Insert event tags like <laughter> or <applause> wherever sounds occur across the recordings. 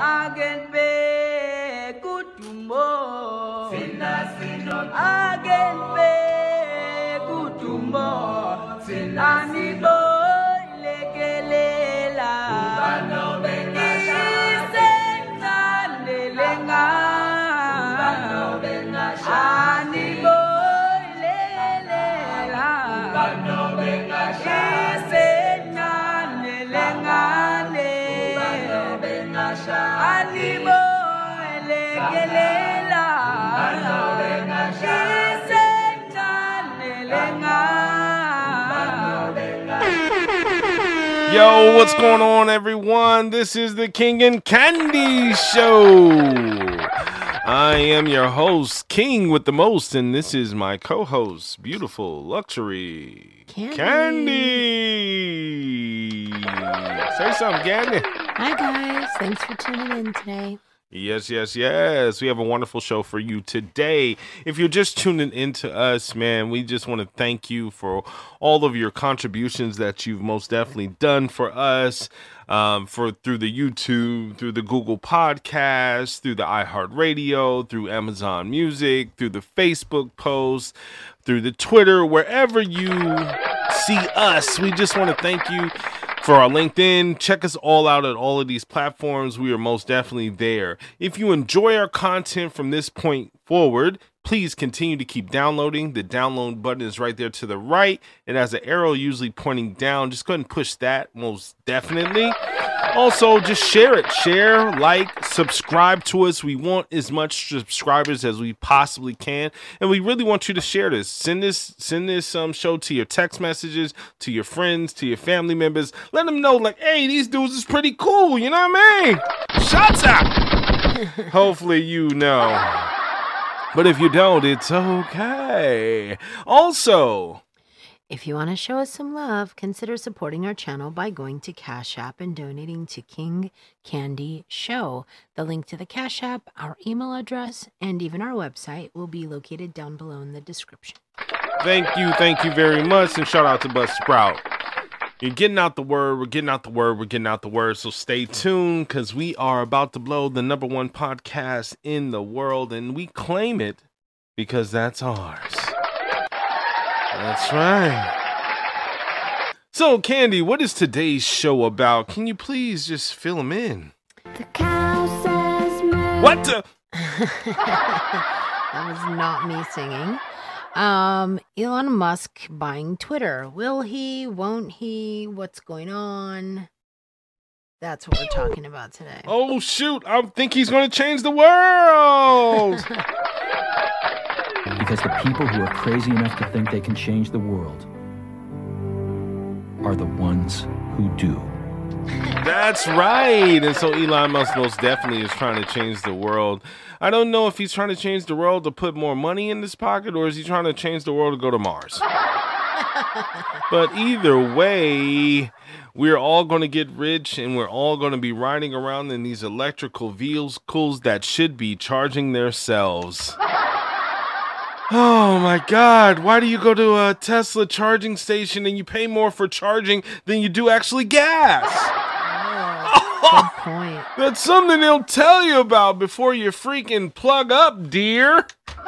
akelbe kudumo akelbe kudumo anibolekelela Yo, what's going on, everyone? This is the King and Candy Show. I am your host, King with the most, and this is my co host, Beautiful Luxury Candy. Candy. Say something, Candy. Hi guys, thanks for tuning in today. Yes, yes, yes. We have a wonderful show for you today. If you're just tuning in to us, man, we just want to thank you for all of your contributions that you've most definitely done for us. Um, for through the YouTube, through the Google Podcast, through the iHeartRadio, through Amazon Music, through the Facebook post, through the Twitter, wherever you see us. We just want to thank you for our LinkedIn. Check us all out at all of these platforms. We are most definitely there. If you enjoy our content from this point forward, please continue to keep downloading. The download button is right there to the right. It has an arrow usually pointing down. Just go ahead and push that most definitely. Also, just share it. Share, like, subscribe to us. We want as much subscribers as we possibly can, and we really want you to share this. Send this, send this um show to your text messages, to your friends, to your family members. Let them know, like, hey, these dudes is pretty cool. You know what I mean? Shots out. <laughs> Hopefully, you know. But if you don't, it's okay. Also, If you want to show us some love, consider supporting our channel by going to Cash App and donating to King Candy Show. The link to the Cash App, our email address, and even our website will be located down below in the description. Thank you, thank you very much, and shout out to Buzzsprout. You're getting out the word, we're getting out the word, we're getting out the word. So stay tuned because we are about to blow the number one podcast in the world, and we claim it because that's ours. That's right. So, Candy, what is today's show about? Can you please just fill them in? The cow says moo. What the? <laughs> that was not me singing. Um, Elon Musk buying Twitter. Will he? Won't he? What's going on? That's what we're talking about today. Oh, shoot, I think he's going to change the world. <laughs> Because the people who are crazy enough to think they can change the world are the ones who do. That's right. And so Elon Musk most definitely is trying to change the world. I don't know if he's trying to change the world to put more money in his pocket or is he trying to change the world to go to Mars? <laughs> but either way, we're all going to get rich and we're all going to be riding around in these electrical vehicles that should be charging themselves. <laughs> Oh my god, why do you go to a Tesla charging station and you pay more for charging than you do actually gas? Good <laughs> point. That's something they'll tell you about before you freaking plug up, dear. <laughs>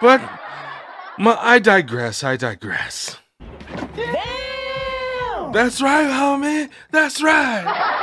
but my, I digress. I digress. Damn! That's right, homie. That's right.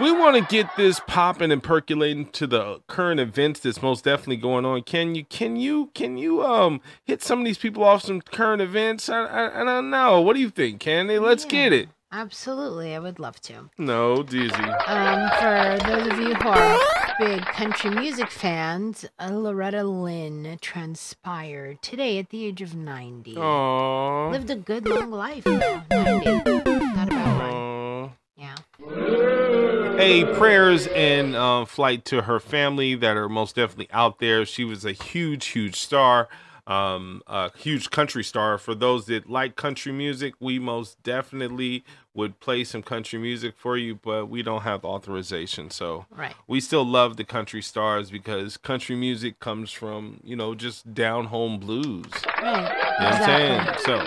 We want to get this popping and percolating to the current events that's most definitely going on. Can you, can you, can you, um, hit some of these people off some current events? I, I, I don't know. What do you think, Candy? Let's get it. Absolutely, I would love to. No, Dizzy. Um, for those of you who are big country music fans, uh, Loretta Lynn transpired today at the age of 90. Aww. Lived a good long life. 90. Not about right. Aww. Yeah. Hey, prayers and uh, flight to her family that are most definitely out there. She was a huge, huge star, um, a huge country star. For those that like country music, we most definitely would play some country music for you, but we don't have authorization. So Right. we still love the country stars because country music comes from, you know, just down home blues. Right. You know what I'm saying? So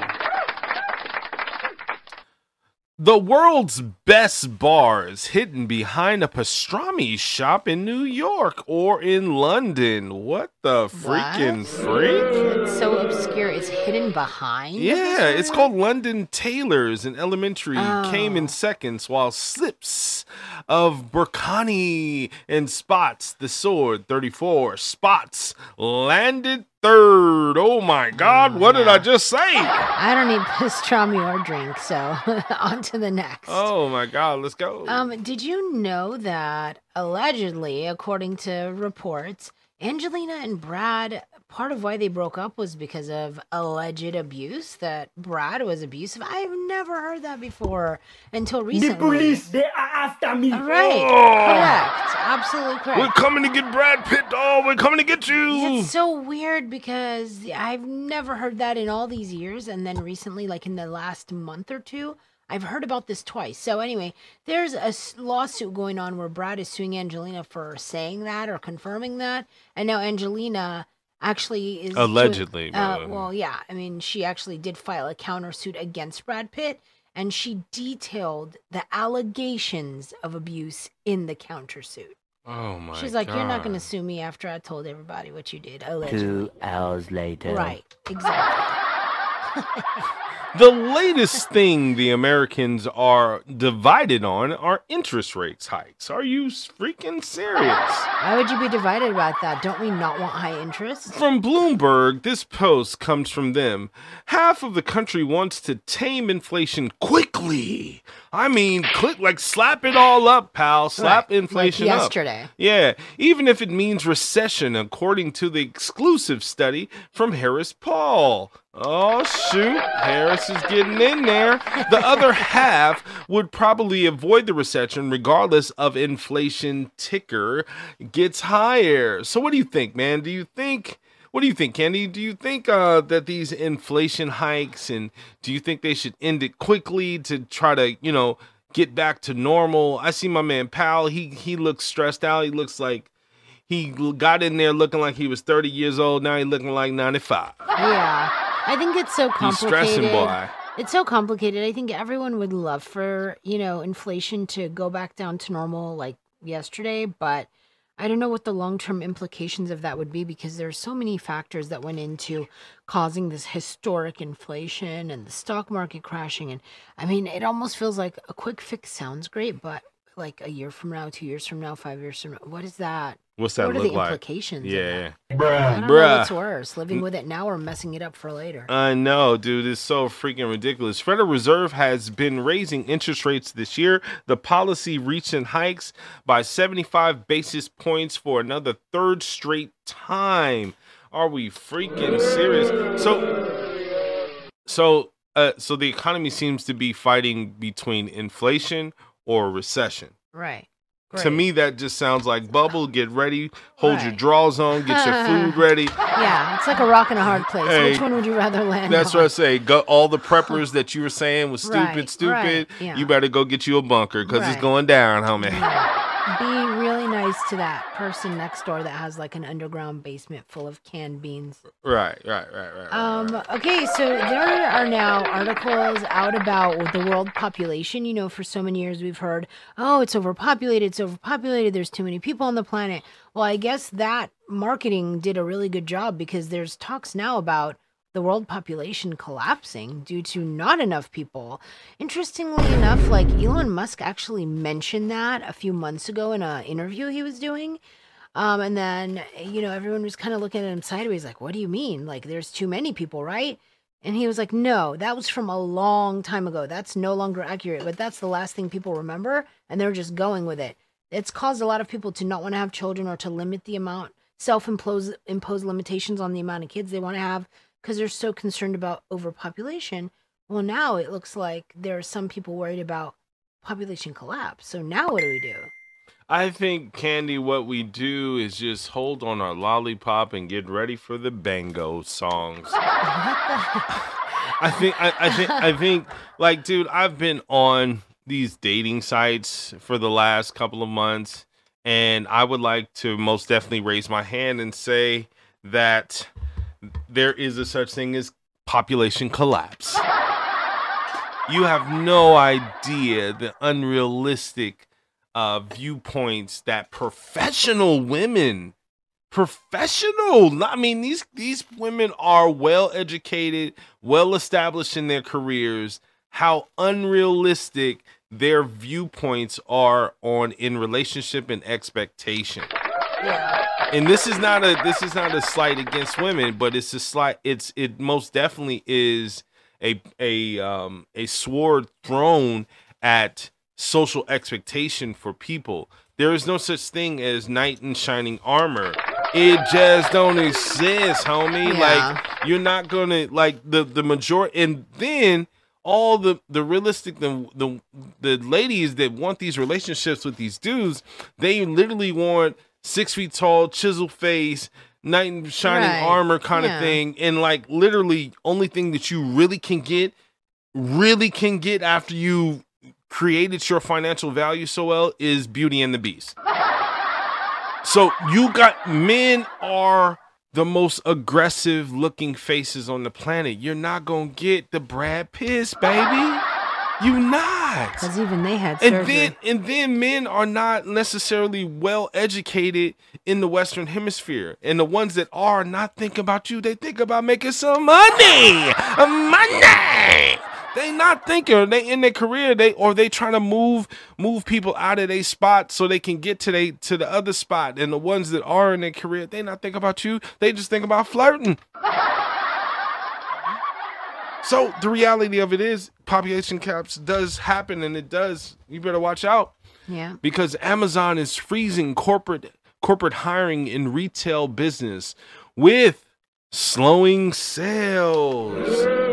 The world's best bars hidden behind a pastrami shop in New York or in London. What the freaking What? freak? It's so obscure. It's hidden behind. Yeah, it's called London Tailors in elementary. Came in Oh. seconds, while Slips of Burkani and Spots, the Sword 34, Spots landed third. Oh my God, what did I just say? I don't need pastrami or drink, so <laughs> on to the next. Oh my God, let's go. Um, did you know that allegedly, according to reports, Angelina and Brad, part of why they broke up was because of alleged abuse, that Brad was abusive? I've never heard that before until recently. The police, they are after me. Right. Oh. Correct. Absolutely correct. We're coming to get Brad Pitt. Oh, we're coming to get you. It's so weird because I've never heard that in all these years. And then recently, like in the last month or two, I've heard about this twice. So, anyway, there's a lawsuit going on where Brad is suing Angelina for saying that or confirming that. And now Angelina actually is. Allegedly, by the uh, well, yeah. I mean, she actually did file a countersuit against Brad Pitt. And she detailed the allegations of abuse in the countersuit. oh my She's like, you're not going to sue me after I told everybody what you did. Allegedly. Two hours later. Right. Exactly. <laughs> The latest thing the Americans are divided on are interest rates hikes. Are you freaking serious? Why would you be divided about that? Don't we not want high interest? From Bloomberg, this post comes from them. Half of the country wants to tame inflation quickly. I mean, click like slap it all up, pal. Slap Right, inflation like up. yesterday. Yeah, even if it means recession, according to the exclusive study from Harris Poll. Oh, shoot. Harris is getting in there. The other half would probably avoid the recession regardless of inflation ticker gets higher. So, what do you think, man? Do you think. What do you think, Candy? Do you think uh, that these inflation hikes and do you think they should end it quickly to try to, you know, get back to normal? I see my man Powell. He he looks stressed out. He looks like he got in there looking like he was 30 years old. Now he's looking like 95. Yeah. I think it's so complicated. boy. It's so complicated. I think everyone would love for, you know, inflation to go back down to normal like yesterday, but I don't know what the long term implications of that would be because there's so many factors that went into causing this historic inflation and the stock market crashing. And I mean, it almost feels like a quick fix sounds great, but like a year from now, two years from now, five years from now, what is that? What's that what are look the like? implications? of Yeah. that? I Bruh. don't know Bruh. what's worse, living with it now or messing it up for later. I know, dude. It's so freaking ridiculous. Federal Reserve has been raising interest rates this year. The policy recent hikes by 75 basis points for another third straight time. Are we freaking serious? So, so, uh, so the economy seems to be fighting between inflation or recession. right. To me, that just sounds like bubble. Get ready, hold your Right. drawers on, get your food <laughs> ready. Yeah, it's like a rock and a hard place. Hey, Which one would you rather land That's on? what I say. Go all the preppers that you were saying was <laughs> stupid, Right, stupid. right, yeah. You better go get you a bunker because it's going down, homie. Be really nice to that person next door that has like an underground basement full of canned beans. Right, right, right, right. right, Um, right. okay, so there are now articles out about the world population. You know, for so many years we've heard, oh, it's overpopulated, it's overpopulated, there's too many people on the planet. Well, I guess that marketing did a really good job because there's talks now about the world population collapsing due to not enough people. Interestingly enough, like Elon Musk actually mentioned that a few months ago in an interview he was doing. Um, and then, you know, everyone was kind of looking at him sideways, like, what do you mean? Like, there's too many people, right? And he was like, no, that was from a long time ago. That's no longer accurate, but that's the last thing people remember. And they're just going with it. It's caused a lot of people to not want to have children or to limit the amount, self impose impose limitations on the amount of kids they want to have because they're so concerned about overpopulation. Well, now it looks like there are some people worried about population collapse. So now what do we do? I think, Candy, what we do is just hold on our lollipop and get ready for the bango songs. <laughs> <laughs> I think, I, I think, I think, like, dude, I've been on these dating sites for the last couple of months, and I would like to most definitely raise my hand and say that there is a such thing as population collapse. you have no idea the unrealistic uh, viewpoints that professional women, professional, I mean these these women are well educated, well established in their careers. How unrealistic their viewpoints are on in relationship and expectation Yeah. and this is not a this is not a slight against women, but it's a slight. It's it most definitely is a a um a sword thrown at social expectation for people. There is no such thing as knight in shining armor. It just don't exist, homie. Yeah. Like you're not gonna like the the majority, and then all the the realistic the the the ladies that want these relationships with these dudes, they literally want six feet tall, chisel face, knight in shining Right. armor kind Yeah. of thing, and like literally only thing that you really can get, really can get after you created your financial value so well is Beauty and the Beast. <laughs> So you got men are the most aggressive looking faces on the planet. You're not gonna get the Brad Pitts, baby. You not. Because even they had And surgery. then and then men are not necessarily well educated in the Western Hemisphere. And the ones that are not thinking about you, they think about making some money. Money. They not thinking. They in their career. They or they trying to move move people out of their spot so they can get to they to the other spot. And the ones that are in their career, they not think about you. They just think about flirting. <laughs> So the reality of it is, population caps does happen, and it does. You better watch out yeah. because Amazon is freezing corporate corporate hiring in retail business with slowing sales.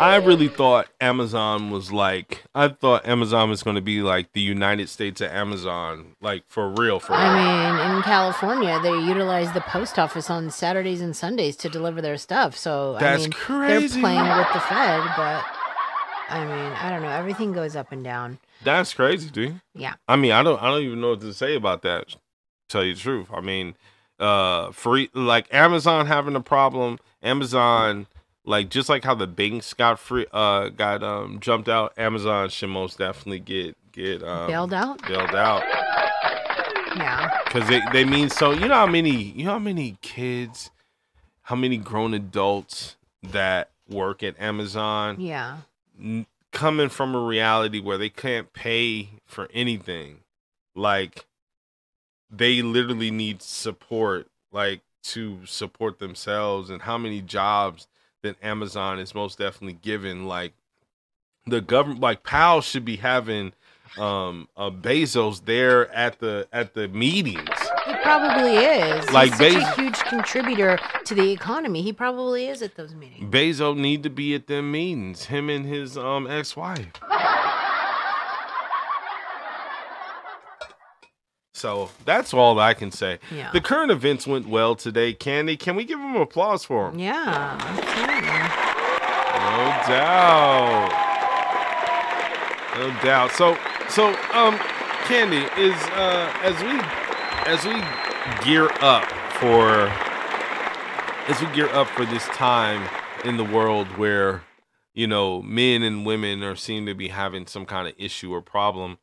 I really thought Amazon was like I thought Amazon was going to be like the United States of Amazon, like for real, for real. I mean, in California, they utilize the post office on Saturdays and Sundays to deliver their stuff. So That's I mean, crazy. they're playing with the Fed, but I mean, I don't know. Everything goes up and down. That's crazy, dude. Yeah. I mean, I don't I don't even know what to say about that. to Tell you the truth. I mean, uh free like Amazon having a problem, Amazon like just like how the banks got free uh got um jumped out, Amazon should most definitely get get um Bailed out? Bailed out. Yeah. Cuz they they mean so you know how many you know how many kids how many grown adults that work at Amazon Yeah. n- coming from a reality where they can't pay for anything like they literally need support like to support themselves and how many jobs that amazon is most definitely given like the government like powell should be having um uh bezos there at the at the meetings He probably is. Like He's such a huge contributor to the economy. He probably is at those meetings. bezos need to be at them meetings him and his um ex-wife So that's all I can say. Yeah. The current events went well today. Candy, can we give them applause for them? Yeah, absolutely. No doubt. No doubt. So, so, um, Candy is uh, as we as we gear up for as we gear up for this time in the world where you know men and women are seem to be having some kind of issue or problem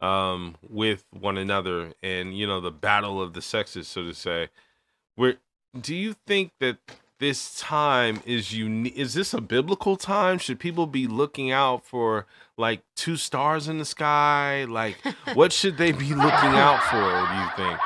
um with one another and you know the battle of the sexes so to say where do you think that this time is unique is this a biblical time should people be looking out for like two stars in the sky like <laughs> what should they be looking out for do you think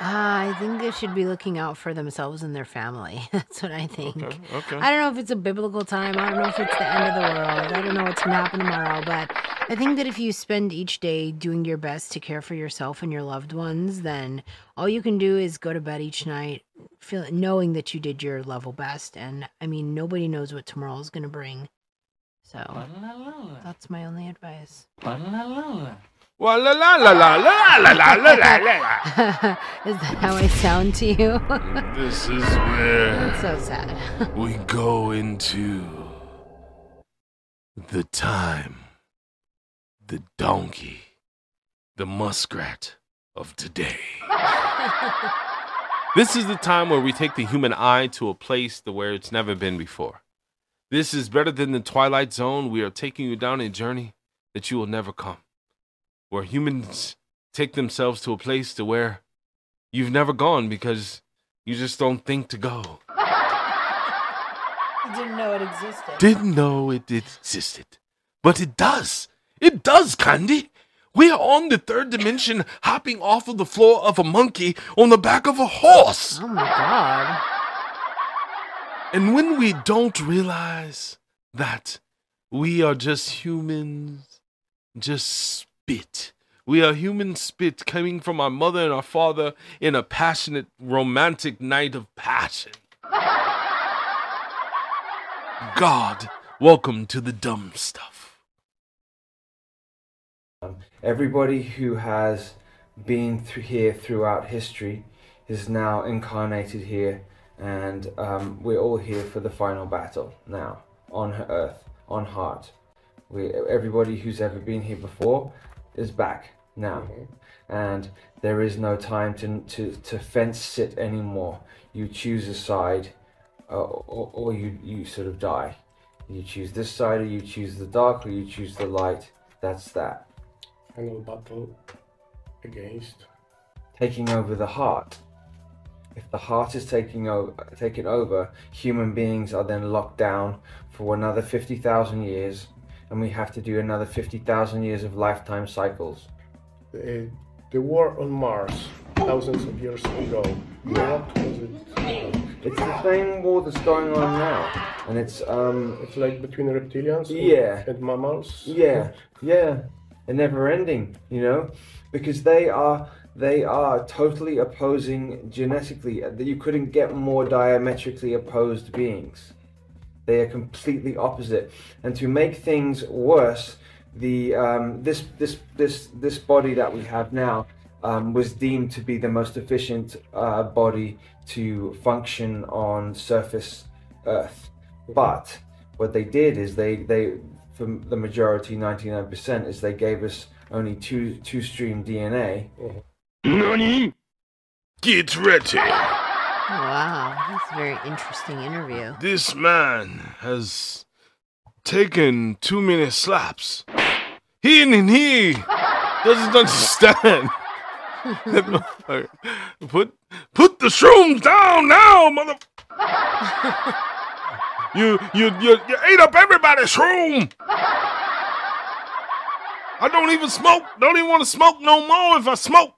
Uh, I think they should be looking out for themselves and their family. <laughs> That's what I think. okay okay I don't know if it's a biblical time. I don't know if it's the end of the world. I don't know what's going to happen tomorrow. But I think that if you spend each day doing your best to care for yourself and your loved ones, then all you can do is go to bed each night feel, knowing that you did your level best. And I mean, nobody knows what tomorrow is going to bring. So that's my only advice. Well, la la la la la la la la la la. is that how I sound to you? <laughs> This is where <laughs> that's so sad. we go into the time, the donkey, the muskrat of today. <laughs> this is the time where we take the human eye to a place to where it's never been before. This is better than the Twilight Zone. We are taking you down a journey that you will never come, where humans take themselves to a place to where you've never gone because you just don't think to go. <laughs> You didn't know it existed. Didn't know it existed, but it does. It does, Candy. We are on the third dimension, hopping off of the floor of a monkey on the back of a horse. Oh my god. And when we don't realize that we are just humans, just spit. We are human spit coming from our mother and our father in a passionate, romantic night of passion. <laughs> God, welcome to the dumb stuff. Everybody who has been through here throughout history is now incarnated here, and um, we're all here for the final battle now on Earth, on Heart. We, everybody who's ever been here before is back now, and there is no time to, to, to fence sit anymore. You choose a side, uh, or, or you, you sort of die. You choose this side, or you choose the dark, or you choose the light. That's that. Final battle against. taking over the heart. If the heart is taking over, taken over, human beings are then locked down for another fifty thousand years, and we have to do another fifty thousand years of lifetime cycles. The, the war on Mars, thousands of years ago. What was it? It's the same war that's going on now, and it's um, It's like between reptilians Yeah. and mammals. yeah, yeah, and never ending, you know, because they are they are totally opposing genetically. You couldn't get more diametrically opposed beings. They are completely opposite, and to make things worse, the um, this this this this body that we have now um, was deemed to be the most efficient uh, body to function on surface Earth. But what they did is they they for the majority 99% is they gave us only two two stream DNA. Nani? Get ready. Wow. That's a very interesting interview. This man has taken too many slaps. He and he doesn't understand. <laughs> Put put the shrooms down now, mother. <laughs> you you you you ate up everybody's room. I don't even smoke. Don't even want to smoke no more if I smoke.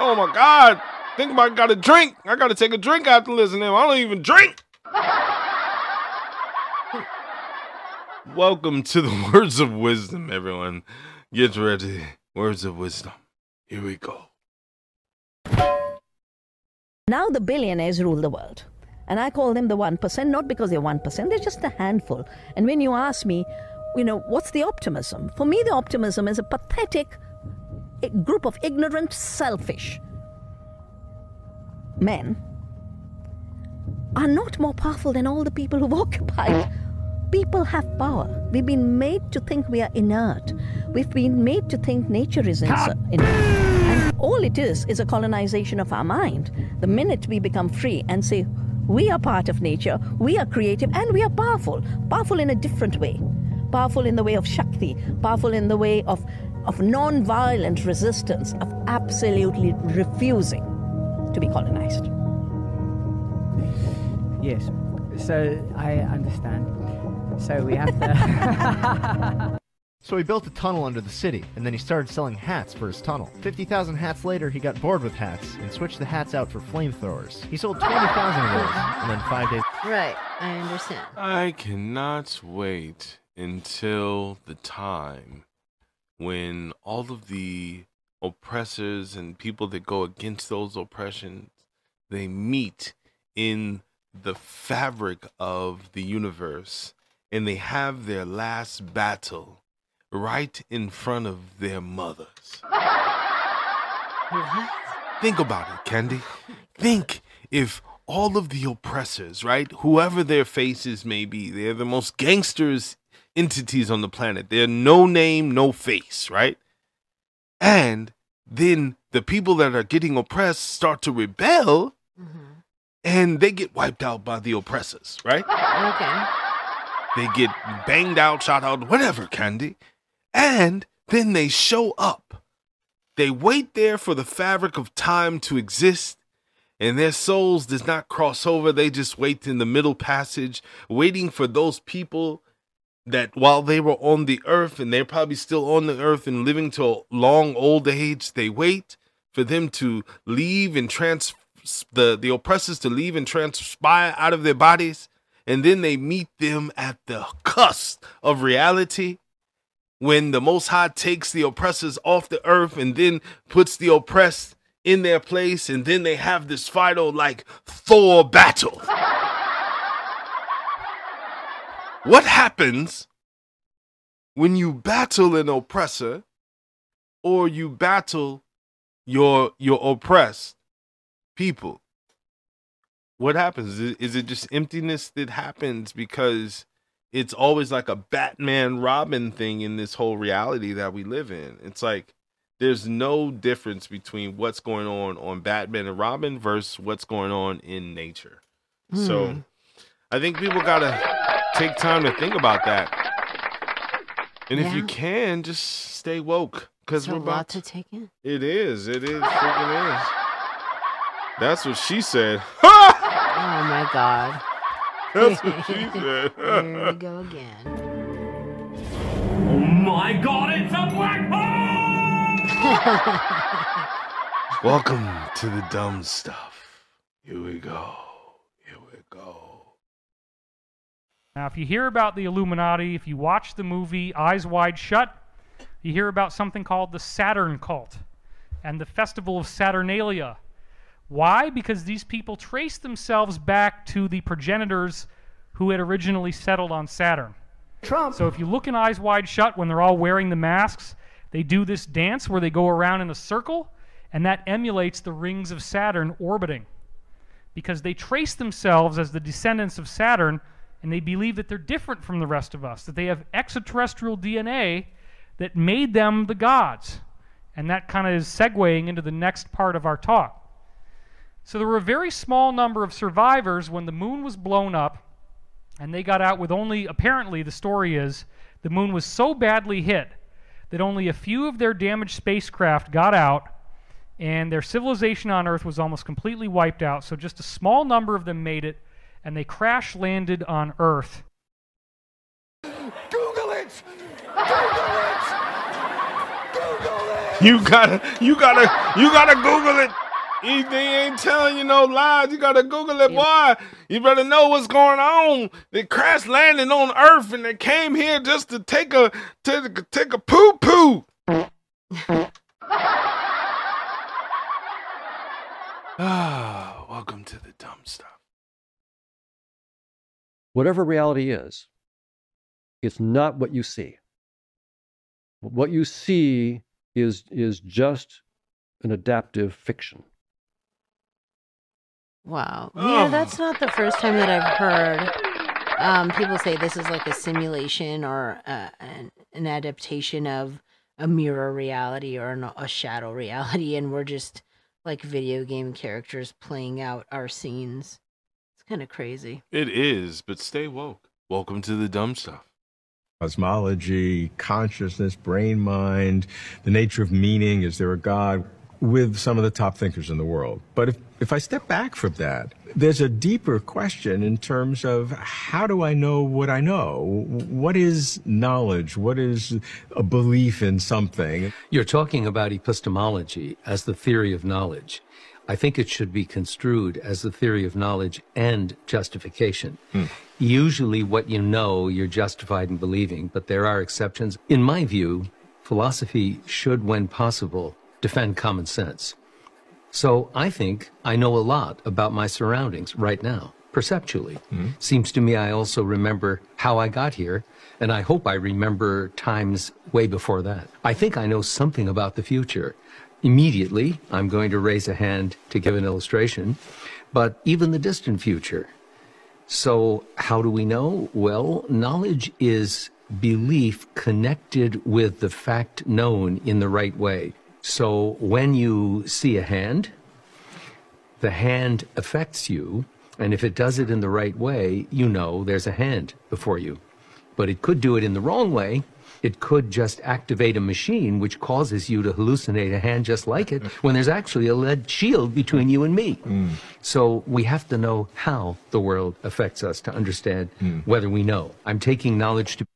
Oh my God. Think about got to drink. I got to take a drink after listening. I don't even drink. Welcome to the <laughs> words of wisdom, everyone. Get ready. Words of wisdom. Here we go. Now the billionaires rule the world. And I call them the 1%, not because they're 1%, they're just a handful. And when you ask me, you know, what's the optimism? For me, the optimism is a pathetic group of ignorant, selfish men are not more powerful than all the people who've <laughs> occupied. People have power. We've been made to think we are inert. We've been made to think nature is inert. And all it is is a colonization of our mind. The minute we become free and say, we are part of nature, we are creative, and we are powerful. Powerful in a different way. Powerful in the way of Shakti, powerful in the way of, of non violent resistance, of absolutely refusing to be colonized. Yes. So I understand. So we have to. <laughs> So he built a tunnel under the city, and then he started selling hats for his tunnel. 50,000 hats later, he got bored with hats and switched the hats out for flamethrowers. He sold 20,000 of those, and then five days Right. I understand. I cannot wait until the time when all of the oppressors and people that go against those oppressions they meet in the fabric of the universe and they have their last battle right in front of their mothers. What? Think about it, Candy. Think if all of the oppressors, right, whoever their faces may be, they're the most gangsters entities on the planet. They're no name, no face, right? And then the people that are getting oppressed start to rebel. Mm-hmm. and they get wiped out by the oppressors, right? Okay. They get banged out, shot out, whatever, Candy. And then they show up. They wait there for the fabric of time to exist, and their souls does not cross over. They just wait in the middle passage, waiting for those people that while they were on the earth, and they're probably still on the earth and living to long old age, they wait for them to leave and trans the, the oppressors to leave and transpire out of their bodies and then they meet them at the cusp of reality when the Most High takes the oppressors off the earth and then puts the oppressed in their place, and then they have this final, like, Thor battle. <laughs> what happens when you battle an oppressor or you battle your your oppressed people? what happens? Is it just emptiness that happens because it's always like a Batman Robin thing in this whole reality that we live in? It's like there's no difference between what's going on on Batman and Robin versus what's going on in nature. So Hmm. I think people got to take time to think about that. And if you can, just stay woke because we're about to take in. It is. It is. Freaking is. That's what she said. <laughs> Oh my god. <laughs> That's what she <laughs> said. Here we go again. Oh my god, it's a black hole! <laughs> Welcome to the dumb stuff. Here we go. Here we go. Now, if you hear about the Illuminati, if you watch the movie Eyes Wide Shut, you hear about something called the Saturn cult and the Festival of Saturnalia. Why? Because these people trace themselves back to the progenitors who had originally settled on Saturn. Trump. So if you look in Eyes Wide Shut when they're all wearing the masks, they do this dance where they go around in a circle, and that emulates the rings of Saturn orbiting. Because they trace themselves as the descendants of Saturn, and they believe that they're different from the rest of us, that they have extraterrestrial DNA that made them the gods. And that kind of is segueing into the next part of our talk. So there were a very small number of survivors when the moon was blown up, and they got out with only, apparently, the story is, the moon was so badly hit that only a few of their damaged spacecraft got out, and their civilization on Earth was almost completely wiped out. So just a small number of them made it, and they crash landed on Earth. Google it! Google it! Google it! You gotta, you gotta, you gotta Google it. He, they ain't telling you no lies. You gotta Google it, boy. You better know what's going on. They crash landed on Earth and they came here just to take a to take a poo poo. <laughs> ah, welcome to the dumb stuff. Whatever reality is, it's not what you see. What you see is is just an adaptive fiction. Wow. Yeah, that's not the first time that I've heard um, people say this is like a simulation or uh, an, an adaptation of a mirror reality or an, a shadow reality, <laughs> and we're just like video game characters playing out our scenes. It's kind of crazy. It is, but stay woke. Welcome to the dumb stuff. Cosmology, consciousness, brain mind, the nature of meaning. Is there a God? With some of the top thinkers in the world. But if, if I step back from that, there's a deeper question in terms of how do I know what I know? What is knowledge? What is a belief in something? You're talking about epistemology as the theory of knowledge. I think it should be construed as the theory of knowledge and justification. Hmm. Usually, what you know, you're justified in believing, but there are exceptions. In my view, philosophy should, when possible, defend common sense. So I think I know a lot about my surroundings right now, perceptually. Hmm. Seems to me I also remember how I got here, and I hope I remember times way before that. I think I know something about the future. Immediately, I'm going to raise a hand to give an illustration, but even the distant future. So, how do we know? Well, knowledge is belief connected with the fact known in the right way. So, when you see a hand, the hand affects you, and if it does it in the right way, you know there's a hand before you. But it could do it in the wrong way. It could just activate a machine which causes you to hallucinate a hand just like it when there's actually a lead shield between you and me. Mm. So we have to know how the world affects us to understand mm. whether we know. I'm taking knowledge to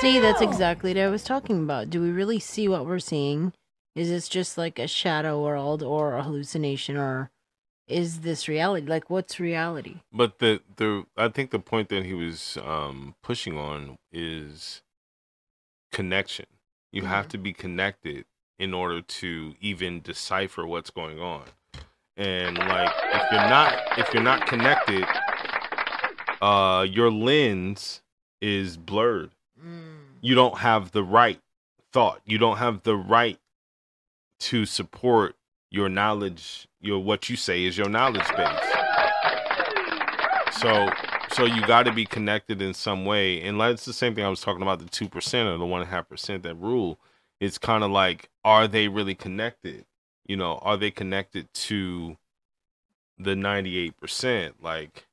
See, that's exactly what I was talking about. Do we really see what we're seeing? Is this just like a shadow world or a hallucination or is this reality? Like what's reality? But the the I think the point that he was um, pushing on is connection. You have to be connected in order to even decipher what's going on. And like if you're not if you're not connected, uh your lens is blurred. You don't have the right thought. You don't have the right to support your knowledge, your what you say is your knowledge base. So so you got to be connected in some way, and it's the same thing I was talking about the two percent or the one and a half percent that rule. It's kind of like, are they really connected? You know, are they connected to the ninety eight percent? Like,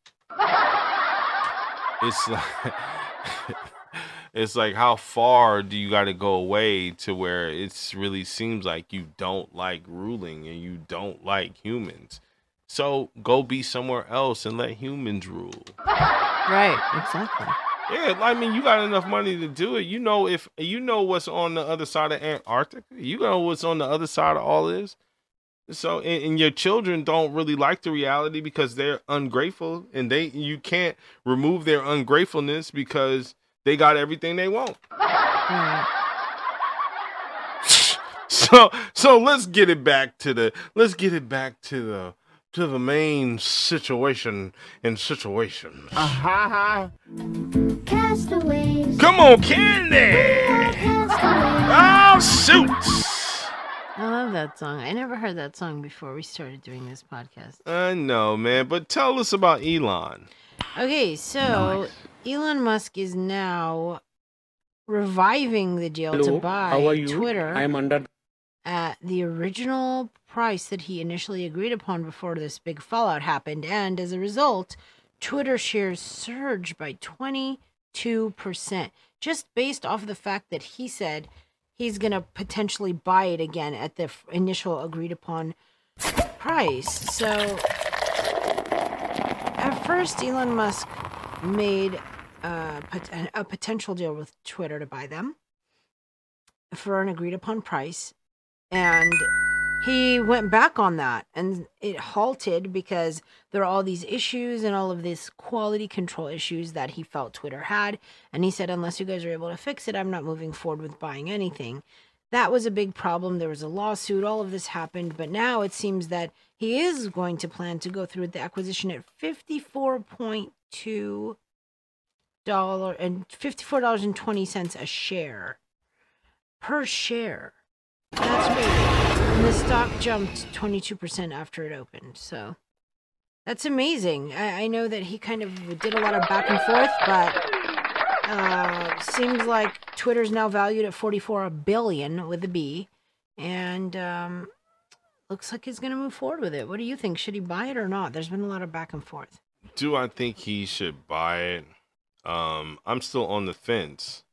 it's <laughs> like. It's like how far do you got to go away to where it's really seems like you don't like ruling and you don't like humans. So go be somewhere else and let humans rule. Right, exactly. Yeah, I mean, you got enough money to do it. You know, if you know what's on the other side of Antarctica, you know what's on the other side of all this. So, and, and your children don't really like the reality because they're ungrateful, and they you can't remove their ungratefulness because they got everything they want. <laughs> so, so let's get it back to the let's get it back to the to the main situation and situations. Uh-huh. Castaways. Come on, Candy! Oh, shoot! I love that song. I never heard that song before we started doing this podcast. I know, man, but tell us about Elon. Okay, so Elon Musk is now reviving the deal to buy how are you? Twitter I am under at the original price that he initially agreed upon before this big fallout happened. And as a result, Twitter shares surged by 22%, just based off of the fact that he said he's going to potentially buy it again at the f- initial agreed upon price. So first, Elon Musk made uh, pot- a potential deal with Twitter to buy them for an agreed upon price. And he went back on that and it halted because there are all these issues and all of these quality control issues that he felt Twitter had. And he said, unless you guys are able to fix it, I'm not moving forward with buying anything. That was a big problem. There was a lawsuit. All of this happened. But now it seems that he is going to plan to go through with the acquisition at $54.2 and $54.20 a share per share. That's big. And the stock jumped 22% after it opened. So that's amazing. I, I know that he kind of did a lot of back and forth, but uh, seems like Twitter's now valued at 44 billion with a B. And um, looks like he's going to move forward with it. What do you think? Should he buy it or not? There's been a lot of back and forth. Do I think he should buy it? Um, I'm still on the fence.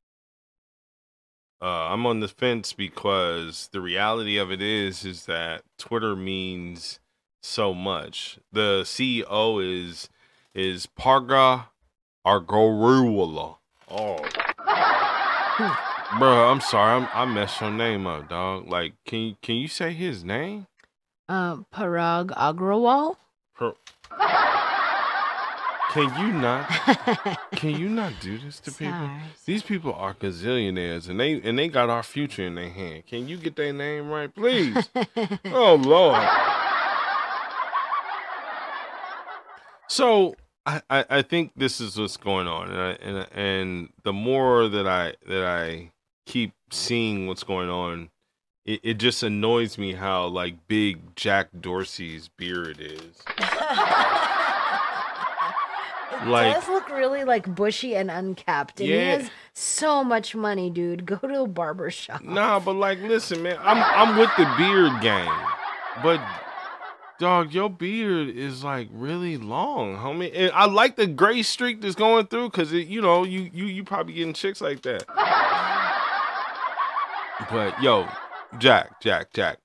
Uh, I'm on the fence because the reality of it is is that Twitter means so much. The CEO is is Parga Argorula. Oh, bro, I'm sorry, I'm, I messed your name up, dog. Like, can you can you say his name? Uh, Parag Agrawal? Per- Can you not? Can you not do this to <laughs> people? Sorry. These people are gazillionaires, and they and they got our future in their hand. Can you get their name right, please? <laughs> oh Lord. So I, I, think this is what's going on, and I, and and the more that I that I keep seeing what's going on, it, it just annoys me how like big Jack Dorsey's beard is. <laughs> It Like- does look really like bushy and uncapped. And Yeah. he has so much money, dude. Go to a barber shop. Nah, but like, listen, man, I'm I'm with the beard game, but Dog, your beard is like really long, homie. And I like the gray streak that's going through because you know you you you probably getting chicks like that. <laughs> But yo, Jack, Jack, Jack,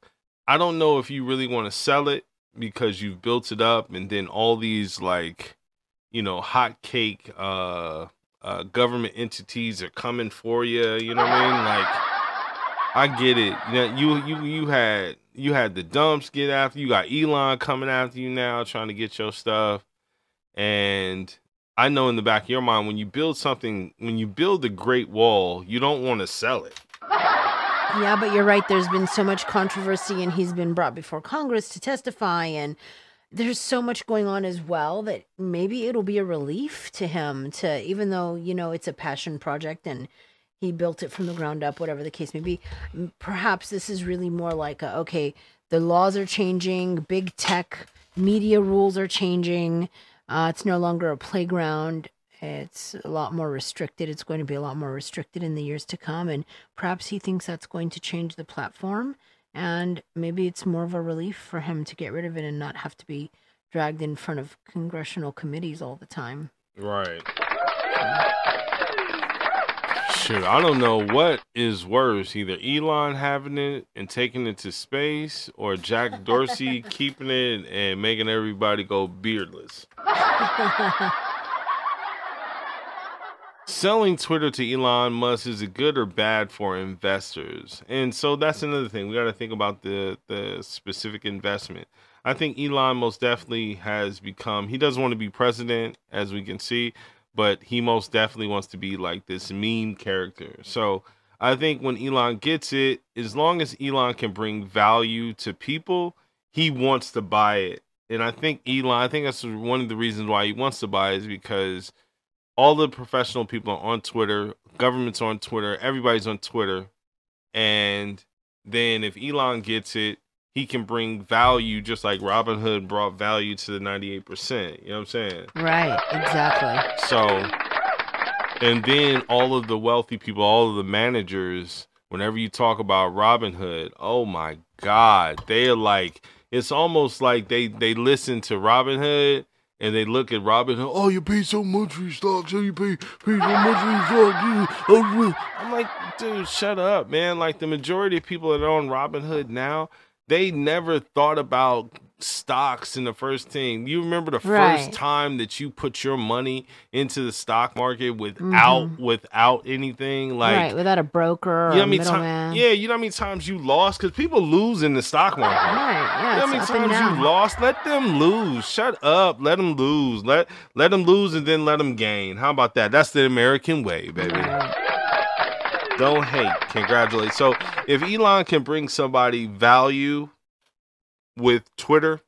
I don't know if you really want to sell it because you've built it up, and then all these like, you know, hot cake uh, uh government entities are coming for you. You know what I mean? Like, I get it. You know, you you you had you had the dumps get after you. Got Elon coming after you now, trying to get your stuff. And I know in the back of your mind, when you build something, when you build the Great Wall, you don't want to sell it. Yeah, but you're right. There's been so much controversy, and he's been brought before Congress to testify, and there's so much going on as well that maybe it'll be a relief to him to, even though you know it's a passion project and he built it from the ground up, whatever the case may be. Perhaps this is really more like a, okay, the laws are changing, big tech, media rules are changing. Uh, it's no longer a playground. It's a lot more restricted. It's going to be a lot more restricted in the years to come. And perhaps he thinks that's going to change the platform. And maybe it's more of a relief for him to get rid of it and not have to be dragged in front of congressional committees all the time. Right. Shoot, I don't know what is worse, either Elon having it and taking it to space, or Jack Dorsey <laughs> keeping it and making everybody go beardless. Selling Twitter to Elon Musk is it good or bad for investors? And so that's another thing. We got to think about the the specific investment. I think Elon most definitely has become he doesn't want to be president as we can see, but he most definitely wants to be like this meme character. So I think when Elon gets it, as long as Elon can bring value to people, he wants to buy it. And I think Elon, I think that's one of the reasons why he wants to buy it is because all the professional people are on Twitter, government's on Twitter, everybody's on Twitter. And then if Elon gets it, he can bring value just like Robinhood brought value to the 98%. You know what I'm saying? Right, exactly. So, and then all of the wealthy people, all of the managers, whenever you talk about Robinhood, oh my God, they are like, it's almost like they they listen to Robinhood and they look at Robinhood. Oh, you pay so much for your stocks. Oh, you pay pay so much for your stocks. Oh. oh I'm like, dude, shut up, man. Like the majority of people that are on Robinhood now, they never thought about stocks in the first thing. You remember the Right. first time that you put your money into the stock market without Mhm. without anything like right, without a broker or you know many middleman. times? Yeah, you know how many times you lost because people lose in the stock market. Right, yeah, you know how many it's up and times you lost? Let them lose. Shut up. Let them lose. Let let them lose and then let them gain. How about that? That's the American way, baby. Don't hate. Congratulate. So if Elon can bring somebody value with Twitter,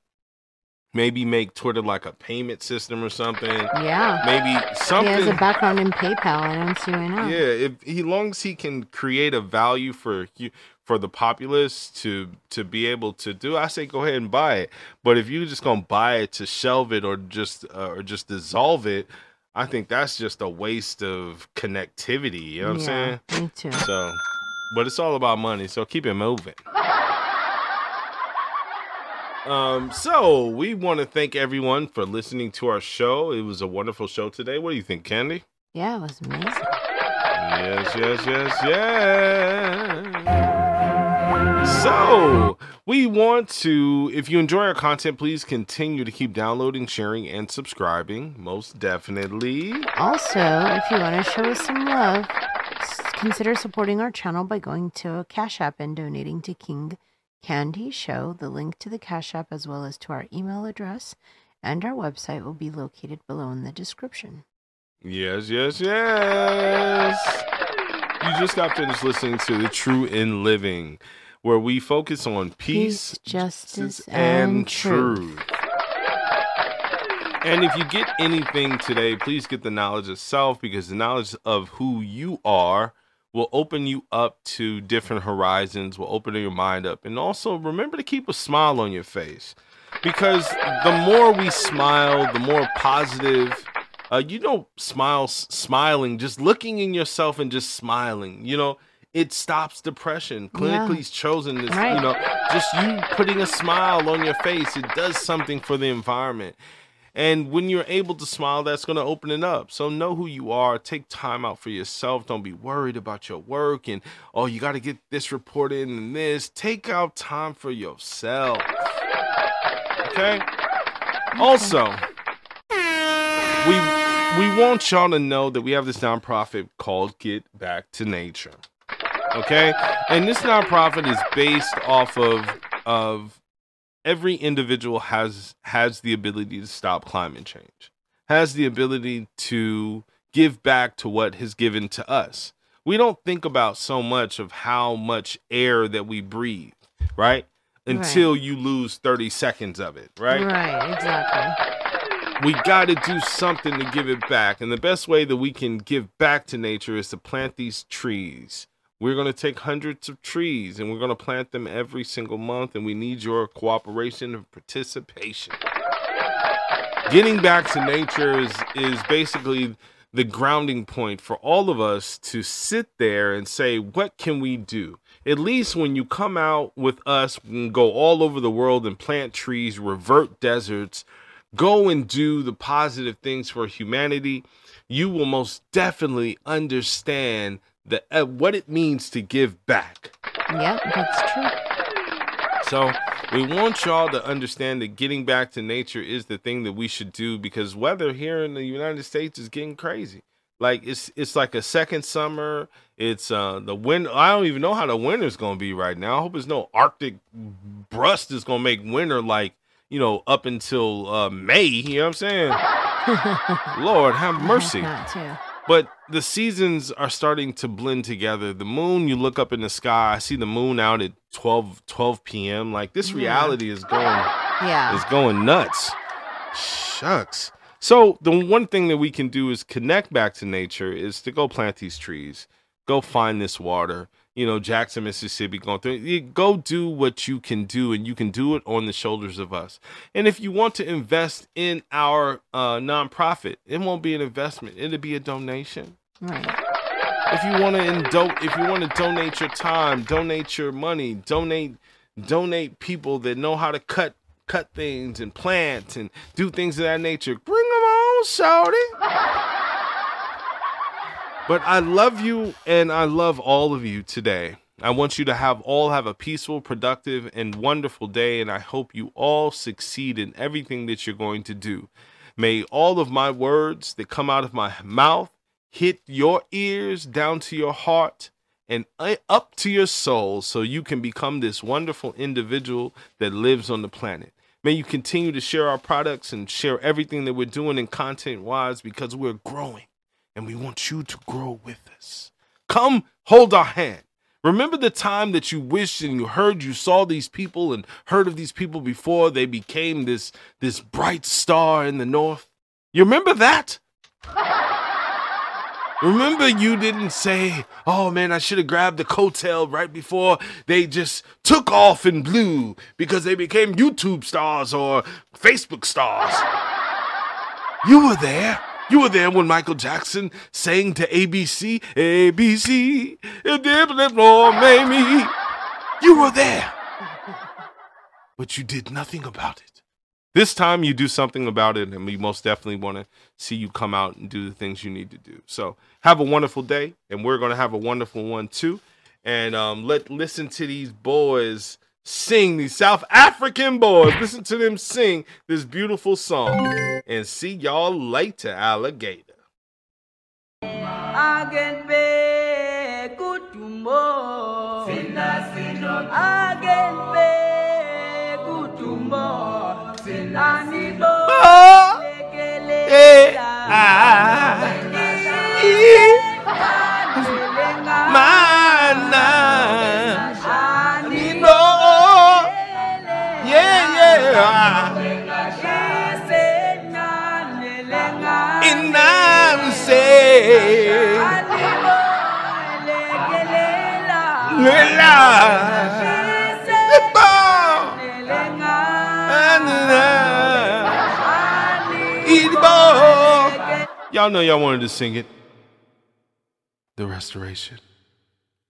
maybe make Twitter like a payment system or something. Yeah. Maybe something. He has a background in PayPal. I don't see why not. Yeah, if he long as he can create a value for you for the populace to to be able to do, I say go ahead and buy it. But if you just gonna buy it to shelve it or just uh, or just dissolve it, I think that's just a waste of connectivity. You know what Yeah, I'm saying? me too. So, but it's all about money, so keep it moving. Um, so we want to thank everyone for listening to our show. It was a wonderful show today. What do you think, Kandy? Yeah, it was amazing. Yes, yes, yes, yes. So, we want to, if you enjoy our content, please continue to keep downloading, sharing, and subscribing. Most definitely. Also, if you want to show us some love, consider supporting our channel by going to a Cash App and donating to King Kandy Show. The link to the Cash App, as well as to our email address and our website, will be located below in the description. Yes, yes, yes. You just got finished listening to The True in Living, where we focus on peace, Peace, justice, and and truth. And if you get anything today, please get the knowledge of self because the knowledge of who you are will open you up to different horizons, will open your mind up. And also remember to keep a smile on your face because the more we smile, the more positive. Uh, you know, smiles, smiling, just looking in yourself and just smiling. You know, it stops depression. Yeah. Clinically chosen this, Right. you know, just you putting a smile on your face, it does something for the environment. And when you're able to smile, that's going to open it up. So know who you are. Take time out for yourself. Don't be worried about your work and, oh, you got to get this report in and this. Take out time for yourself. Okay? Also, we we want y'all to know that we have this nonprofit called Get Back to Nature. Okay? And this nonprofit is based off of of every individual has has the ability to stop climate change. Has the ability to give back to what has given to us. We don't think about so much of how much air that we breathe, right? Until you lose 30 seconds of it, right? Right, exactly. we got to do something to give it back. And the best way that we can give back to nature is to plant these trees. We're going to take hundreds of trees and we're going to plant them every single month. And we need your cooperation and participation. Getting back to nature is, is basically the grounding point for all of us to sit there and say, what can we do? At least when you come out with us and go all over the world and plant trees, revert deserts, go and do the positive things for humanity, you will most definitely understand the uh, what it means to give back. Yep, that's true. So we want y'all to understand that getting back to nature is the thing that we should do because weather here in the United States is getting crazy. Like it's it's like a second summer. It's uh the wind. I don't even know how the winter's gonna be right now. I hope it's no Arctic brust is gonna make winter like you know up until uh May. You know what I'm saying? <laughs> Lord have mercy. But the seasons are starting to blend together. The moon, you look up in the sky, I see the moon out at 12, 12 p.m. Like this reality is going Yeah. is going nuts. Shucks. So the one thing that we can do is connect back to nature is to go plant these trees. Go find this water. You know, Jackson, Mississippi, going through. You go do what you can do, and you can do it on the shoulders of us. And if you want to invest in our uh, nonprofit, it won't be an investment; it'll be a donation. Right. If you want to indo- if you want to donate your time, donate your money, donate donate people that know how to cut cut things and plant and do things of that nature. Bring them on, shorty. But I love you and I love all of you today. I want you to have all have a peaceful, productive, and wonderful day, and I hope you all succeed in everything that you're going to do. May all of my words that come out of my mouth hit your ears down to your heart and up to your soul so you can become this wonderful individual that lives on the planet. May you continue to share our products and share everything that we're doing in content wise because we're growing and we want you to grow with us. Come hold our hand. Remember the time that you wished and you heard you saw these people and heard of these people before they became this this bright star in the north? You remember that? <laughs> Remember, you didn't say, oh man, I should have grabbed the coattail right before they just took off and blew because they became YouTube stars or Facebook stars. You were there. You were there when Michael Jackson sang to ABC, ABC, it did Lord made me. You were there. But you did nothing about it. This time you do something about it, and we most definitely want to see you come out and do the things you need to do. So have a wonderful day, and we're gonna have a wonderful one too. And um, let listen to these boys sing, these South African boys. Listen to them sing this beautiful song. And see y'all later, alligator. Agenbe kutumbo. Sina sino Agenbe kutumbo. Sina sino ah, Mana, Y'all know y'all wanted to sing it. The restoration.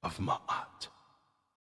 of Ma'at.